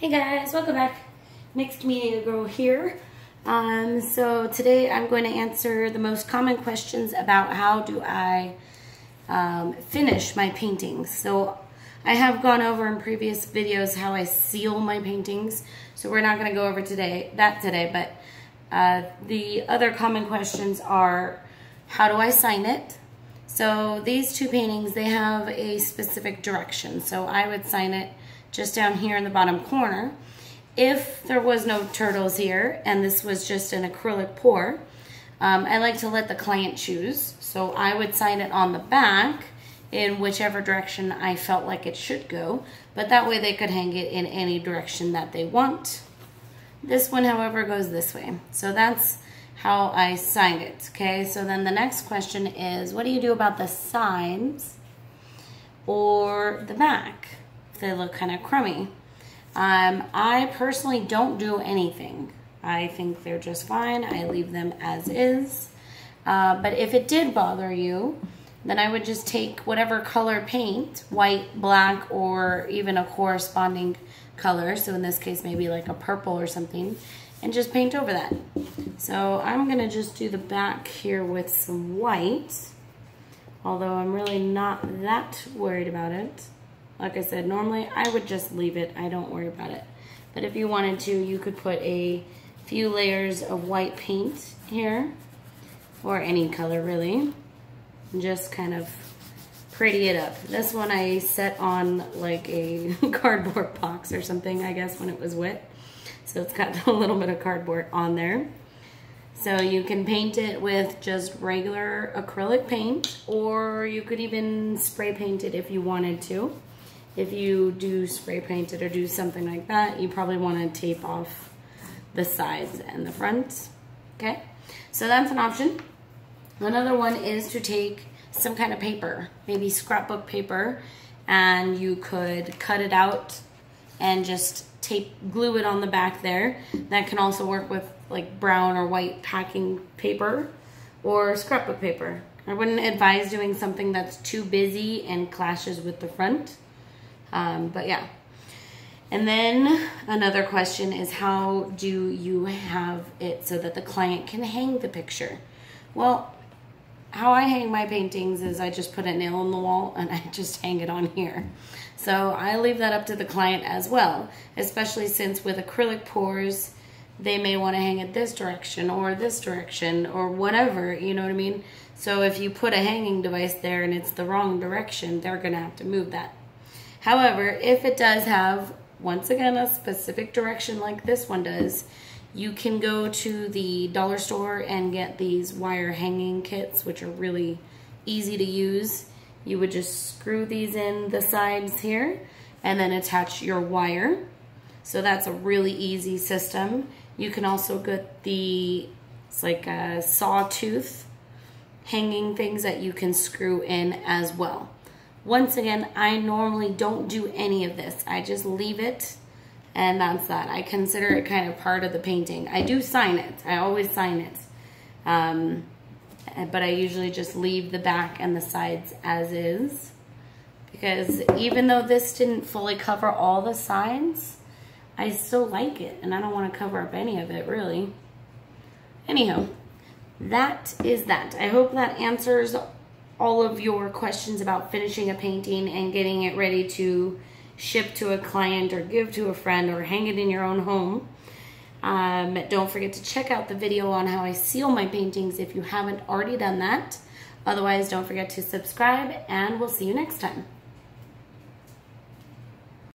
Hey guys, welcome back. Mixed Media Girl here. Um, so today I'm going to answer the most common questions about how do I um, finish my paintings. So I have gone over in previous videos how I seal my paintings. So we're not going to go over today that today, but uh, the other common questions are how do I sign it? So these two paintings, they have a specific direction. So I would sign it just down here in the bottom corner. If there was no turtles here and this was just an acrylic pour, um, I like to let the client choose. So I would sign it on the back in whichever direction I felt like it should go, but that way they could hang it in any direction that they want. This one, however, goes this way. So that's how I signed it, okay? So then the next question is, what do you do about the sides or the back? They look kind of crummy. Um, I personally don't do anything. I think they're just fine. I leave them as is. Uh, but if it did bother you, then I would just take whatever color paint, white, black, or even a corresponding color. So in this case, maybe like a purple or something, and just paint over that. So I'm gonna just do the back here with some white, although I'm really not that worried about it. Like I said, normally I would just leave it. I don't worry about it. But if you wanted to, you could put a few layers of white paint here, or any color really, just kind of pretty it up. This one I set on like a cardboard box or something, I guess, when it was wet. So it's got a little bit of cardboard on there. So you can paint it with just regular acrylic paint, or you could even spray paint it if you wanted to if you do spray paint it or do something like that, you probably want to tape off the sides and the front. Okay, so that's an option. Another one is to take some kind of paper, maybe scrapbook paper, and you could cut it out and just tape, glue it on the back there. That can also work with like brown or white packing paper or scrapbook paper. I wouldn't advise doing something that's too busy and clashes with the front. Um, but yeah. And then another question is how do you have it so that the client can hang the picture? Well, how I hang my paintings is I just put a nail in the wall and I just hang it on here. So I leave that up to the client as well, especially since with acrylic pours, they may want to hang it this direction or this direction or whatever, you know what I mean? So if you put a hanging device there and it's the wrong direction, they're going to have to move that. However, if it does have, once again, a specific direction like this one does, you can go to the dollar store and get these wire hanging kits, which are really easy to use. You would just screw these in the sides here and then attach your wire. So that's a really easy system. You can also get the, it's like a sawtooth hanging things that you can screw in as well. Once again, I normally don't do any of this. I just leave it and that's that. I consider it kind of part of the painting. I do sign it. I always sign it. Um, but I usually just leave the back and the sides as is. Because even though this didn't fully cover all the sides, I still like it. And I don't want to cover up any of it, really. Anyhow, that is that. I hope that answers all of your questions about finishing a painting and getting it ready to ship to a client or give to a friend or hang it in your own home. Um, don't forget to check out the video on how I seal my paintings if you haven't already done that. Otherwise, don't forget to subscribe and we'll see you next time.